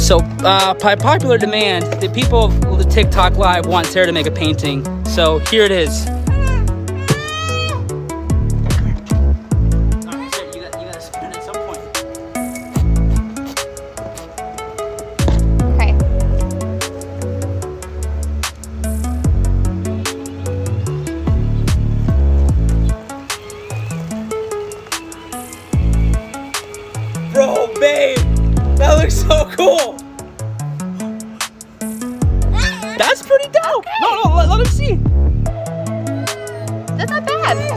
So, uh, by popular demand, the people of the TikTok Live want Sarah to make a painting. So here it is. Babe, Cool. That's pretty dope. Okay. No, no, let, let him see. That's not bad.